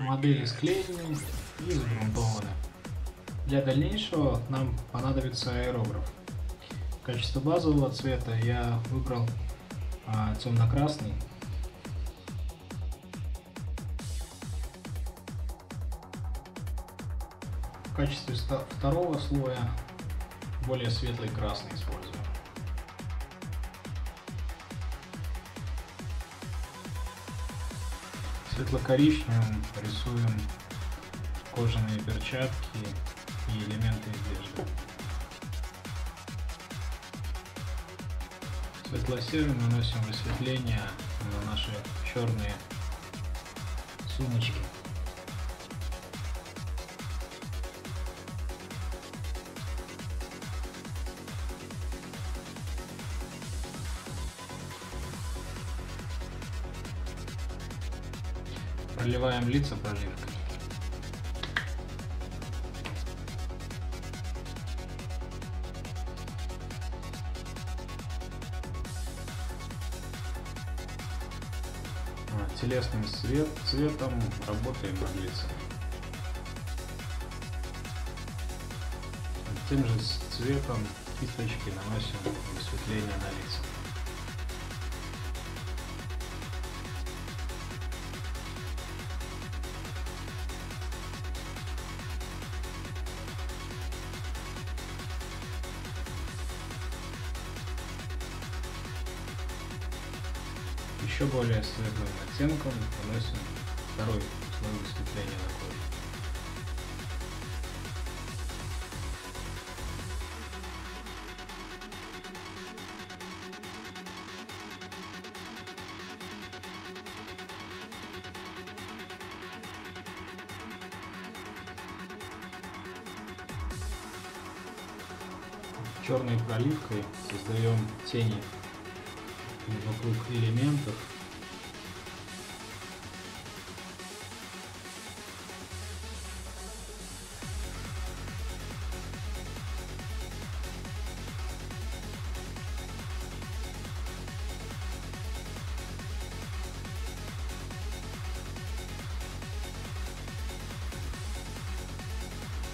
Модели склеены и загрунтованы. Для дальнейшего нам понадобится аэрограф. В качестве базового цвета я выбрал а, темно-красный. В качестве второго слоя более светлый красный использую. Светло-коричневым рисуем кожаные перчатки и элементы одежды. Светло-серым наносим высветление на наши черные сумочки. Проливаем лица проливкой. А, Телесным цвет, цветом работаем над лицом. Тем же цветом кисточки наносим высветление на лица. Еще более светлым оттенком наносим второй слой высветления на кожу. Черной проливкой создаем тени вокруг элементов.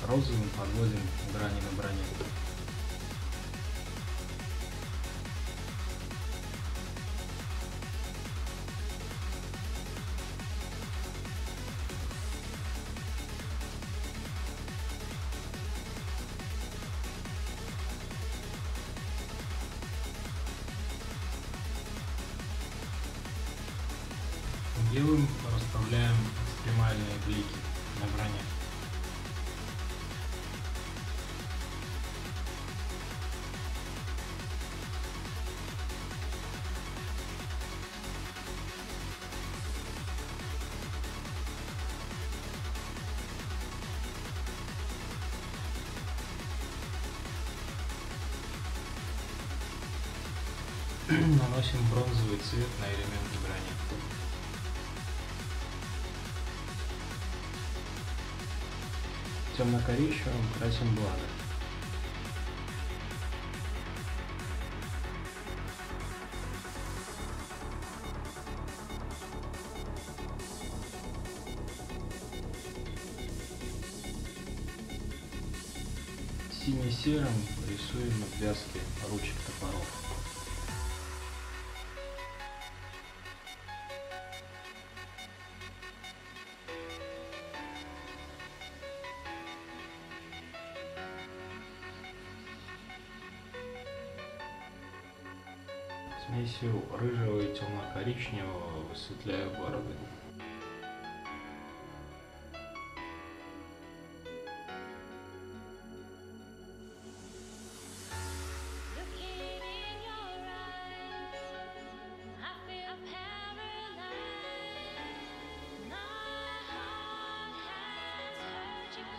Розовым подводим грани на броне. Белым расставляем экстремальные блики на броне. Наносим бронзовый цвет на элементы Темно-коричневым красим бланы. Сине-серым рисуем отвязки ручек топоров. Смесью рыжего и темно-коричневого высветляю бороды.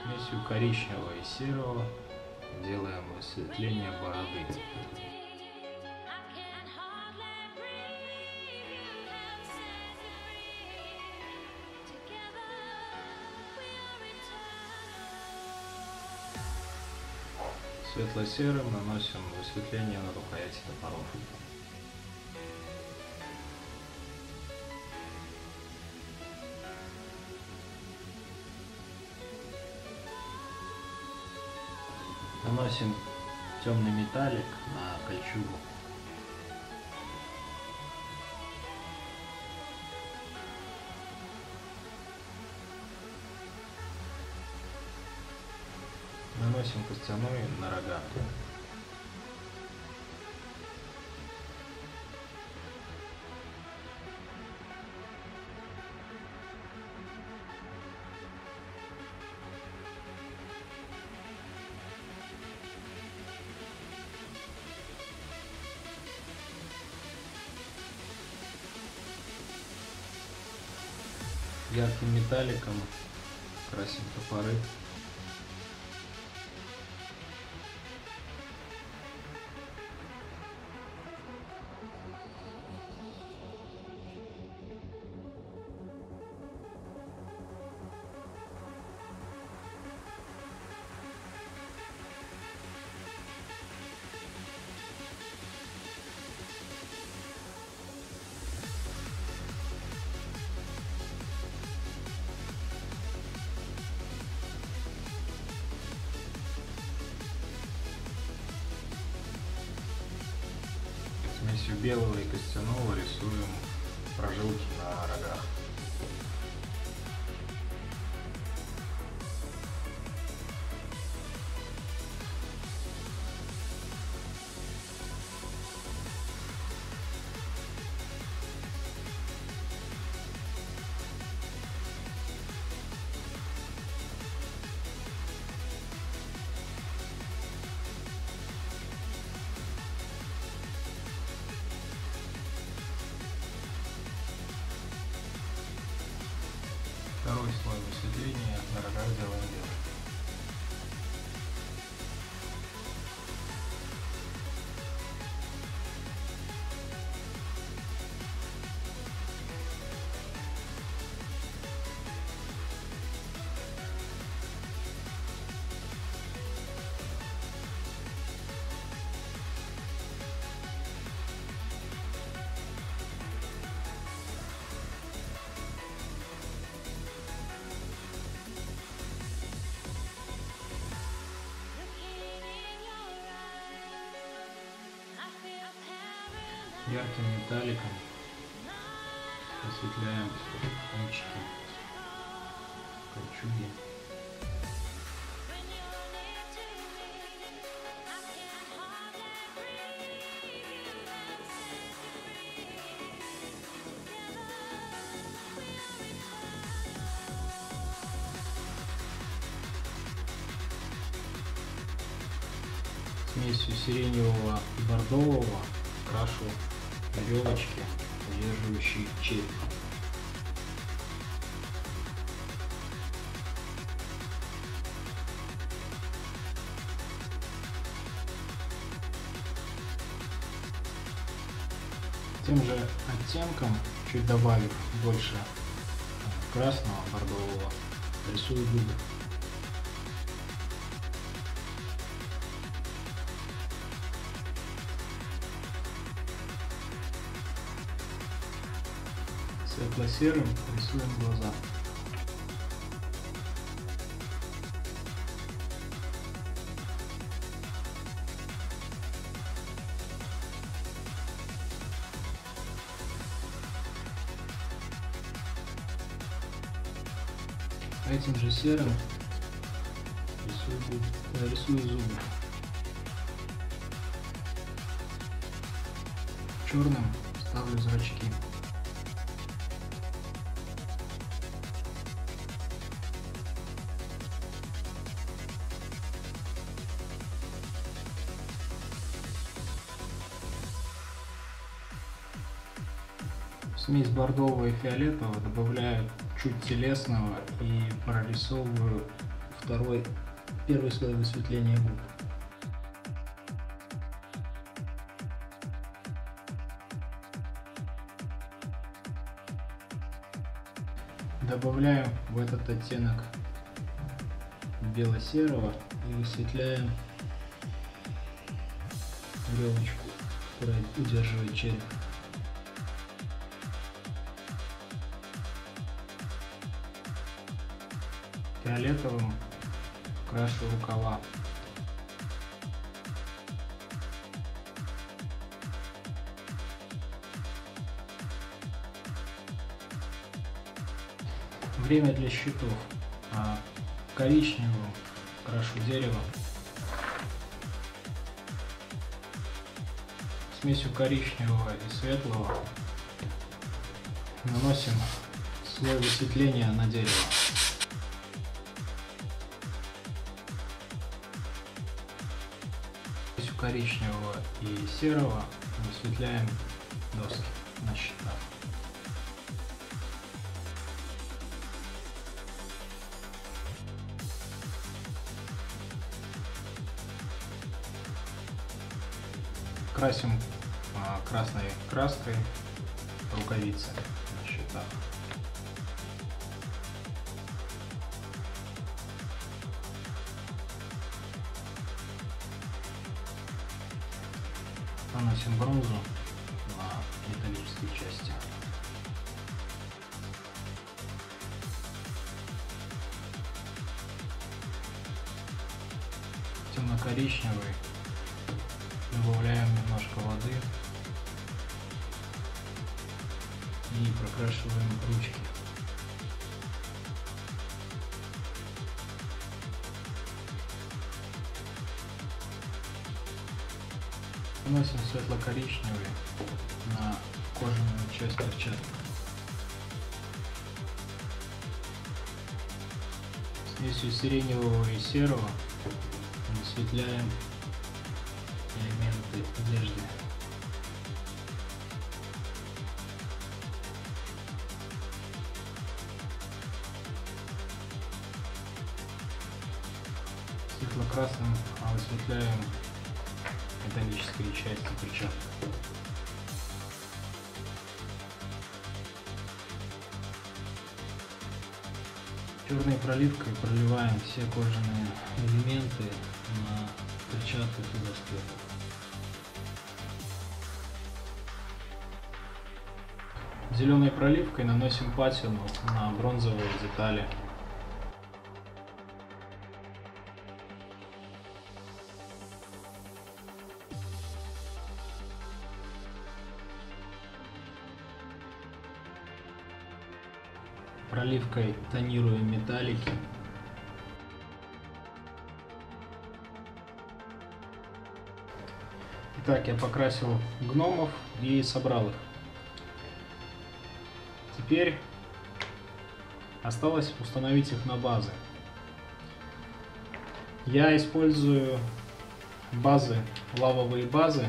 Смесью коричневого и серого делаем высветление бороды. светло-серым наносим высветление на рукояти топоров. Наносим темный металлик на кольчугу. Наносим костяной на рога. Ярким металликом красим топоры. Смесью белого и костяного рисуем прожилки на рогах. Высветления на рогах Ярким металликом. Осветляем кончики. Кольчуги. Смесью сиреневого и бордового крашу веревочки, удерживающие череп. Тем же оттенком, чуть добавив больше э, красного, бордового, рисую губы. Светло-серым рисуем глаза. Этим же серым рисую, э, рисую зубы. Черным ставлю зрачки. Смесь бордового и фиолетового добавляю чуть телесного и прорисовываю второй, первый слой высветления губ. Добавляем в этот оттенок бело-серого и высветляем веревочку, которая удерживает череп. фиолетовым крашу рукава. Время для щитов. А, коричневым крашу дерево. Смесью коричневого и светлого наносим слой высветления на дерево. Коричневого и серого высветляем доски на щитах. Красим а, красной краской рукавицы на щитах. Наносим бронзу на металлические части. Темно-коричневый добавляем немножко воды и прокрашиваем ручки. Наносим светло-коричневый на кожаную часть перчаток. Смесью сиреневого и серого высветляем элементы одежды. Светло-красным осветляем металлические части перчаток. Черной проливкой проливаем все кожаные элементы на перчатках и доспехах. Зеленой проливкой наносим патину на бронзовые детали. Проливкой тонируем металлики. Итак, я покрасил гномов и собрал их. Теперь осталось установить их на базы. Я использую базы, лавовые базы,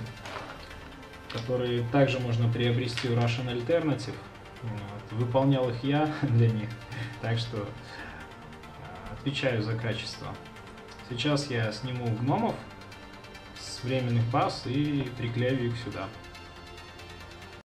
которые также можно приобрести у Russian Alternative. Вот. Выполнял их я для них, так что э, отвечаю за качество. Сейчас я сниму гномов с временных баз и приклею их сюда.